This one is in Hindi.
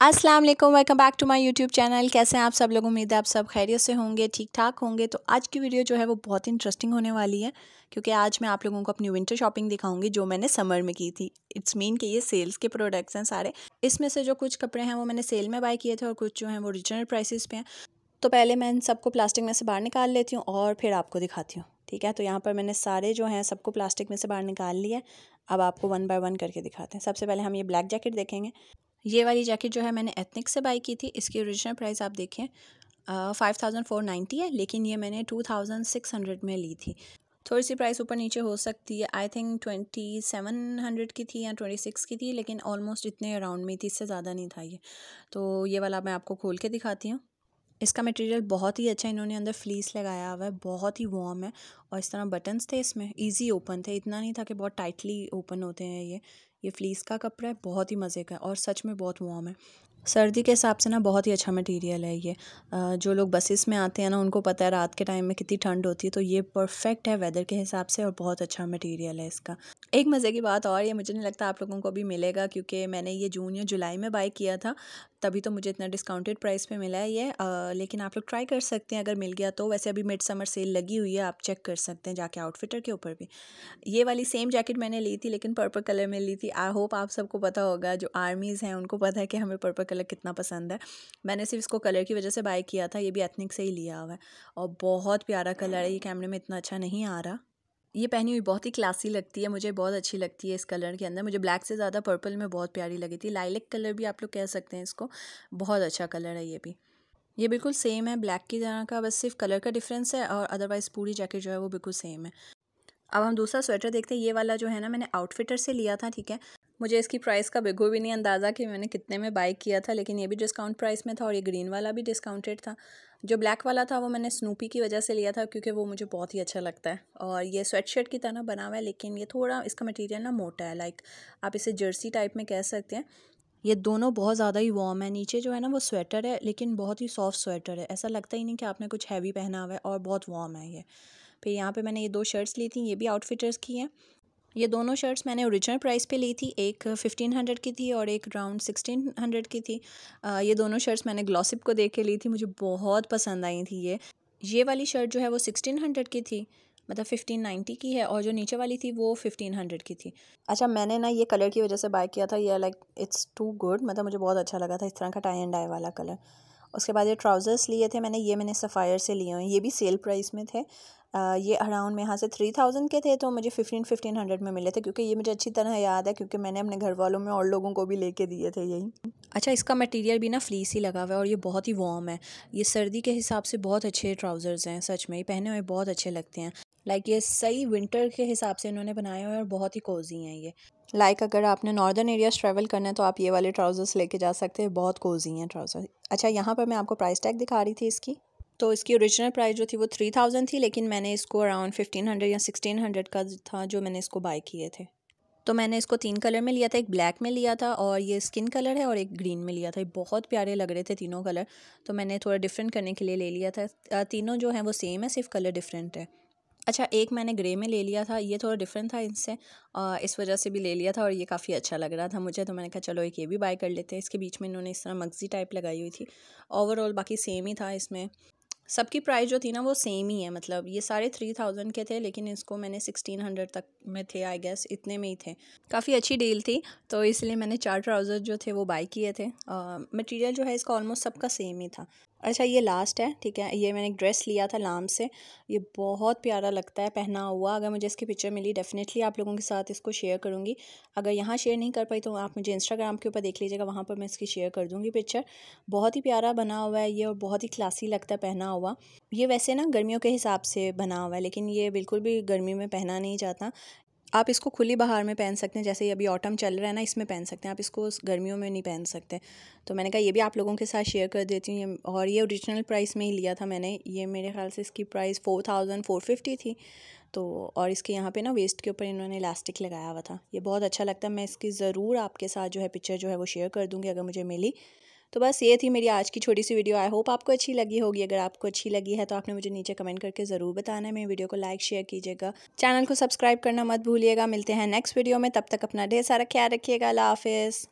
अस्सलाम वालेकुम back to my YouTube channel कैसे हैं आप सब लोग? उम्मीद है आप सब खैरियत से होंगे ठीक ठाक होंगे। तो आज की वीडियो जो है वो बहुत इंटरेस्टिंग होने वाली है, क्योंकि आज मैं आप लोगों को अपनी विंटर शॉपिंग दिखाऊँगी, जो मैंने समर में की थी। इट्स मीन कि ये सेल्स के प्रोडक्ट्स हैं सारे। इसमें से जो कुछ कपड़े हैं वो मैंने सेल में बाय किए थे और कुछ जो हैं वो रिजनल प्राइसेस पे हैं। तो पहले मैं इन सबको प्लास्टिक में से बाहर निकाल लेती हूँ और फिर आपको दिखाती हूँ, ठीक है? तो यहाँ पर मैंने सारे जो हैं सबको प्लास्टिक में से बाहर निकाल लिया अब आपको वन बाय वन करके दिखाते हैं। सबसे पहले हम ये ब्लैक जैकेट देखेंगे। ये वाली जैकेट जो है मैंने एथनिक से बाई की थी, इसकी ओरिजिनल प्राइस आप देखें फाइव थाउज़ेंड फोर नाइन्टी है, लेकिन ये मैंने टू थाउज़ेंड सिक्स हंड्रेड में ली थी। थोड़ी सी प्राइस ऊपर नीचे हो सकती है I think twenty seven hundred की थी या ट्वेंटी सिक्स की थी, लेकिन ऑलमोस्ट इतने अराउंड में थी, इससे ज़्यादा नहीं था ये। तो ये वाला मैं आपको खोल के दिखाती हूँ। इसका मटेरियल बहुत ही अच्छा इन्होंने अंदर फ्लीस लगाया हुआ है, बहुत ही वार्म है, और इस तरह बटन्स थे इसमें इजी ओपन थे, इतना नहीं था कि बहुत टाइटली ओपन होते हैं ये। ये फ्लीस का कपड़ा है, बहुत ही मज़े का है और सच में बहुत वार्म है। सर्दी के हिसाब से ना बहुत ही अच्छा मटेरियल है ये। जो लोग बसेस में आते हैं ना, उनको पता है रात के टाइम में कितनी ठंड होती है तो ये परफेक्ट है वेदर के हिसाब से और बहुत अच्छा मटेरियल है इसका। एक मज़े की बात और ये मुझे नहीं लगता आप लोगों को भी मिलेगा, क्योंकि मैंने ये जून या जुलाई में बाई किया था। तभी तो मुझे इतना डिस्काउंटेड प्राइस पे मिला है ये। आ, लेकिन आप लोग ट्राई कर सकते हैं अगर मिल गया तो। वैसे अभी मिड समर सेल लगी हुई है आप चेक कर सकते हैं जाके आउटफिटर के ऊपर भी। ये वाली सेम जैकेट मैंने ली थी लेकिन पर्पल कलर में ली थी। आई होप आप सबको पता होगा जो आर्मीज़ हैं उनको पता है कि हमें पर्पल कलर कितना पसंद है। मैंने सिर्फ़ इसको कलर की वजह से बाई किया था ये भी एथनिक से ही लिया हुआ है। और बहुत प्यारा कलर है ये कैमरे में इतना अच्छा नहीं आ रहा। ये पहनी हुई बहुत ही क्लासी लगती है, मुझे बहुत अच्छी लगती है इस कलर के अंदर। मुझे ब्लैक से ज़्यादा पर्पल में बहुत प्यारी लगी थी। लाइलिक कलर भी आप लोग कह सकते हैं इसको। बहुत अच्छा कलर है ये भी। ये बिल्कुल सेम है ब्लैक की तरह का बस सिर्फ़ कलर का डिफरेंस है और अदरवाइज़ पूरी जैकेट जो है वो बिल्कुल सेम है। अब हम दूसरा स्वेटर देखते हैं। ये वाला जो है ना, मैंने आउटफिटर से लिया था, ठीक है? मुझे इसकी प्राइस का बिल्कुल भी नहीं अंदाज़ा कि मैंने कितने में बाई किया था, लेकिन ये भी डिस्काउंट प्राइस में था और ये ग्रीन वाला भी डिस्काउंटेड था। जो ब्लैक वाला था वो मैंने स्नूपी की वजह से लिया था क्योंकि वो मुझे बहुत ही अच्छा लगता है। और ये स्वेट शर्ट की तरह बना हुआ है, लेकिन ये थोड़ा इसका मटेरियल ना मोटा है लाइक आप इसे जर्सी टाइप में कह सकते हैं। ये दोनों बहुत ज़्यादा ही वार्म है। नीचे जो है ना वो स्वेटर है, लेकिन बहुत ही सॉफ्ट स्वेटर है। ऐसा लगता ही नहीं कि आपने कुछ हैवी पहना हुआ है और बहुत वार्म है ये। फिर यहाँ पे मैंने ये दो शर्ट्स ली थी, ये भी आउटफिटर्स की हैं। ये दोनों शर्ट्स मैंने ओरिजिनल प्राइस पे ली थी। एक फिफ्टीन हंड्रेड की थी और एक राउंड सिक्सटीन हंड्रेड की थी। आ, ये दोनों शर्ट्स मैंने ग्लॉसिप को देख के ली थी। मुझे बहुत पसंद आई थी ये। ये वाली शर्ट जो है वो सिक्सटीन हंड्रेड की थी मतलब फिफ्टीन नाइन्टी की है और जो नीचे वाली थी वो फिफ्टीन हंड्रेड की थी। अच्छा मैंने ना ये कलर की वजह से बाय किया था। ये लाइक इट्स टू गुड मतलब मुझे बहुत अच्छा लगा था इस तरह का टाई एंड डाई वाला कलर उसके बाद ये ट्राउज़र्स लिए थे मैंने ये मैंने सफ़ायर से लिए हुए ये भी सेल प्राइस में थे। आ, ये अराउंड में यहाँ से थ्री थाउज़ेंड के थे तो मुझे फिफ्टीन फिफ्टीन हंड्रेड में मिले थे क्योंकि ये मुझे अच्छी तरह याद है क्योंकि मैंने अपने घर वालों में और लोगों को भी लेके दिए थे यही। अच्छा इसका मटेरियल भी ना फ्लीस ही लगा हुआ है और ये बहुत ही वार्म है। ये सर्दी के हिसाब से बहुत अच्छे ट्राउज़र्स हैं सच में। ये पहने हुए बहुत अच्छे लगते हैं। लाइक ये सही विंटर के हिसाब से इन्होंने बनाए हुए और बहुत ही कोजी हैं ये। लाइक like, अगर आपने नॉर्दर्न एरियाज़ ट्रैवल करना है तो आप ये वाले ट्राउज़र्स लेके जा सकते हैं। बहुत कोजी हैं ट्राउज़र अच्छा यहाँ पर मैं आपको प्राइस टैग दिखा रही थी इसकी। तो इसकी ओरिजिनल प्राइस जो थी, वो थ्री थाउज़ेंड थी, लेकिन मैंने इसको अराउंड फिफ्टीन हंड्रेड या सिक्सटीन हंड्रेड का था, जो मैंने इसको बाय किए थे। तो मैंने इसको तीन कलर में लिया था, एक ब्लैक में लिया था और ये स्किन कलर है और एक ग्रीन में लिया था। बहुत प्यारे लग रहे थे तीनों कलर तो मैंने थोड़ा डिफरेंट करने के लिए ले लिया था। तीनों जो हैं, वो सेम है, सिर्फ़ कलर डिफरेंट है। अच्छा एक मैंने ग्रे में ले लिया था, ये थोड़ा डिफरेंट था इनसे इस वजह से भी ले लिया था और ये काफ़ी अच्छा लग रहा था मुझे तो मैंने कहा चलो एक ये भी बाय कर लेते हैं। इसके बीच में इन्होंने इस तरह मगजी टाइप लगाई हुई थी। ओवरऑल बाकी सेम ही था इसमें। सबकी प्राइस जो थी ना, वो सेम ही है मतलब ये सारे थ्री थाउज़ेंड के थे, लेकिन इसको मैंने सिक्सटीन हंड्रेड तक में थे आई गेस इतने में ही थे। काफ़ी अच्छी डील थी तो इसलिए मैंने चार ट्राउज़र जो थे, वो बाई किए थे। मटेरियल जो है, इसका ऑलमोस्ट सबका सेम ही था। अच्छा ये लास्ट है, ठीक है? ये मैंने एक ड्रेस लिया था लाम से। ये बहुत प्यारा लगता है, पहना हुआ। अगर मुझे इसकी पिक्चर मिली डेफिनेटली आप लोगों के साथ इसको शेयर करूँगी। अगर यहाँ शेयर नहीं कर पाई तो आप मुझे इंस्टाग्राम के ऊपर देख लीजिएगा, वहाँ पर मैं इसकी शेयर कर दूँगी पिक्चर बहुत ही प्यारा बना हुआ है ये और बहुत ही क्लासी लगता है पहना हुआ। ये वैसे ना गर्मियों के हिसाब से बना हुआ है, लेकिन ये बिल्कुल भी गर्मी में पहना नहीं जाता। आप इसको खुली बाहर में पहन सकते हैं, जैसे ये अभी ऑटम चल रहा है ना, इसमें पहन सकते हैं। आप इसको गर्मियों में नहीं पहन सकते। तो मैंने कहा, ये भी आप लोगों के साथ शेयर कर देती हूँ। ये और ये ओरिजिनल प्राइस में ही लिया था मैंने। ये मेरे ख्याल से इसकी price four thousand four fifty थी। तो और इसके यहाँ पे ना वेस्ट के ऊपर इन्होंने इलास्टिक लगाया हुआ था। ये बहुत अच्छा लगता है। मैं इसकी ज़रूर आपके साथ जो है पिक्चर जो है वो शेयर कर दूँगी, अगर मुझे मिली। तो बस ये थी मेरी आज की छोटी सी वीडियो। आई होप आपको अच्छी लगी होगी। अगर आपको अच्छी लगी है तो आपने मुझे नीचे कमेंट करके ज़रूर बताना है। मेरी वीडियो को लाइक शेयर कीजिएगा। चैनल को सब्सक्राइब करना मत भूलिएगा। मिलते हैं नेक्स्ट वीडियो में। तब तक अपना ढेर सारा ख्याल रखिएगा। अला हाफिज़।